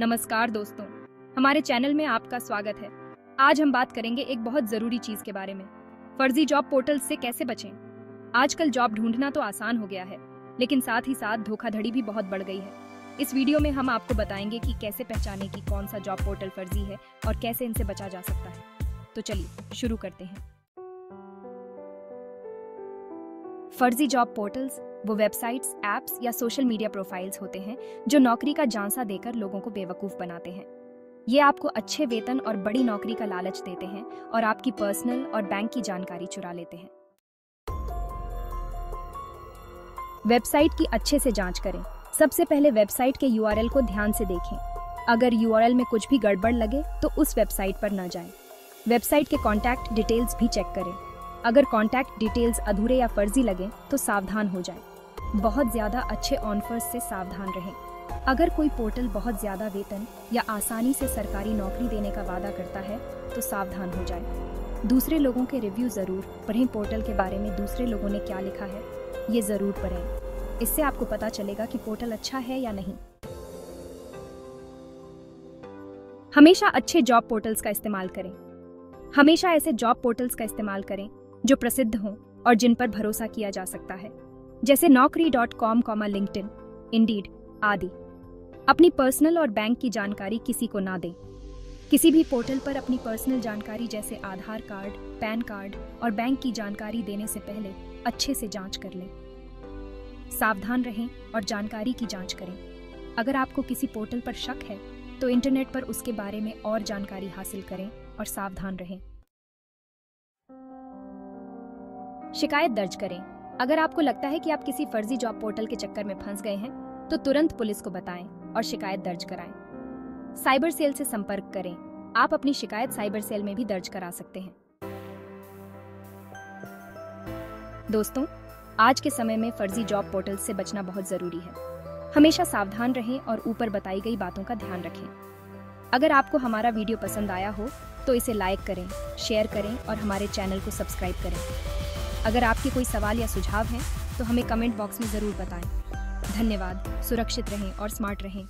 नमस्कार दोस्तों, हमारे चैनल में आपका स्वागत है। आज हम बात करेंगे एक बहुत ज़रूरी चीज़ के बारे में, फर्जी जॉब पोर्टल से कैसे बचें। आजकल जॉब ढूंढना तो आसान हो गया है, लेकिन साथ ही साथ धोखाधड़ी भी बहुत बढ़ गई है। इस वीडियो में हम आपको बताएँगे कि कैसे पहचाने की कौन सा जॉब पोर्टल फर्जी है और कैसे इनसे बचा जा सकता है। तो चलिए, शुरू करते हैं। फर्जी जॉब पोर्टल्स, वो वेबसाइट्स एप्स या सोशल मीडिया प्रोफाइल्स होते हैं, जो नौकरी का झांसा देकर लोगों को बेवकूफ़ बनाते हैं। ये आपको अच्छे वेतन और बड़ी नौकरी का लालच देते हैं और आपकी पर्सनल और बैंक की जानकारी चुरा लेते हैं। वेबसाइट की अच्छे से जाँच करें। सबसे पहले वेबसाइट के यूआरएल को ध्यान से देखें। अगर यूआरएल में कुछ भी गड़बड़ लगे तो उस वेबसाइट पर न जाएँ। वेबसाइट के कॉन्टैक्ट डिटेल्स भी चेक करें। अगर कॉन्टैक्ट डिटेल्स अधूरे या फर्जी लगे तो सावधान हो जाएँ। बहुत ज़्यादा अच्छे ऑनफर्स से सावधान रहें। अगर कोई पोर्टल बहुत ज़्यादा वेतन या आसानी से सरकारी नौकरी देने का वादा करता है तो सावधान हो जाए। दूसरे लोगों के रिव्यू ज़रूर पढ़ें पोर्टल के बारे में दूसरे लोगों ने क्या लिखा है, ये ज़रूर पढ़ें। इससे आपको पता चलेगा कि पोर्टल अच्छा है या नहीं। हमेशा अच्छे जॉब पोर्टल्स का इस्तेमाल करें। हमेशा ऐसे जॉब पोर्टल्स का इस्तेमाल करें जो प्रसिद्ध हों और जिन पर भरोसा किया जा सकता है। जैसे Naukri dot com, comma LinkedIn Indeed आदि। अपनी पर्सनल और बैंक की जानकारी किसी को ना दें। किसी भी पोर्टल पर अपनी पर्सनल जानकारी जैसे आधार कार्ड, पैन कार्ड और बैंक की जानकारी देने से पहले अच्छे से जाँच कर लें। सावधान रहें और जानकारी की जाँच करें। अगर आपको किसी पोर्टल पर शक है तो इंटरनेट पर उसके बारे में और जानकारी हासिल करें और सावधान रहें। शिकायत दर्ज करें। अगर आपको लगता है कि आप किसी फर्जी जॉब पोर्टल के चक्कर में फंस गए हैं तो तुरंत पुलिस को बताएँ और शिकायत दर्ज कराएँ। साइबर सेल से संपर्क करें। आप अपनी शिकायत साइबर सेल में भी दर्ज करा सकते हैं। दोस्तों, आज के समय में फर्जी जॉब पोर्टल से बचना बहुत ज़रूरी है। हमेशा सावधान रहें और ऊपर बताई गई बातों का ध्यान रखें। अगर आपको हमारा वीडियो पसंद आया हो तो इसे लाइक करें, शेयर करें और हमारे चैनल को सब्सक्राइब करें। अगर आपके कोई सवाल या सुझाव हैं तो हमें कमेंट बॉक्स में ज़रूर बताएँ। धन्यवाद। सुरक्षित रहें और स्मार्ट रहें।